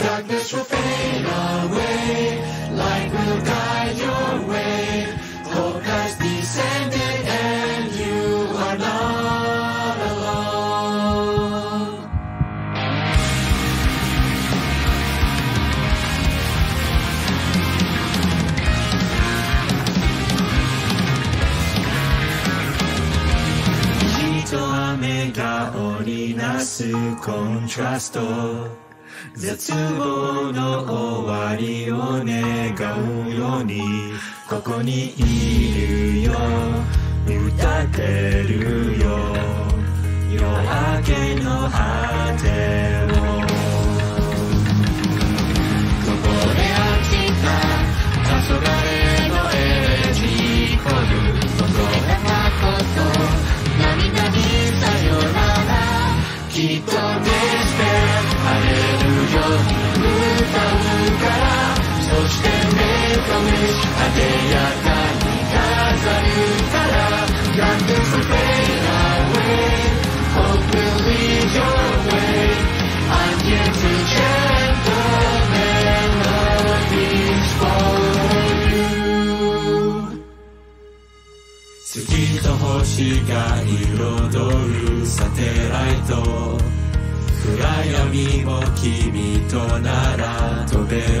Darkness will fade away. Light will guide your way. Hope has descended and you are not alone.「日と雨が織りなすコントラスト」「 絶望の終わりを願うようにここにいるよ。歌ってるよ夜明けの果てを」ここで飽きた黄昏のエレジーコルここで誠涙にさよならきっと星が彩るサテライト暗闇も君となら飛べる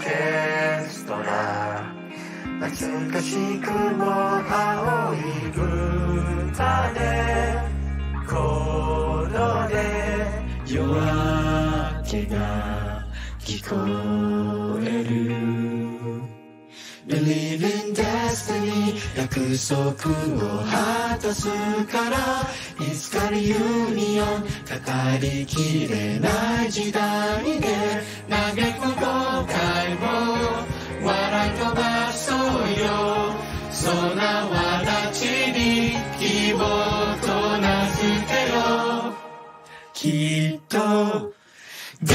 ケストラ懐かしくも青い歌でコードで夜明けが聞こえる。Believe in destiny 約束を果たすからいつかリユニオン語りきれない時代で嘆く後悔を笑い飛ばそうよ。そんな私に希望と名付けよ。きっとデ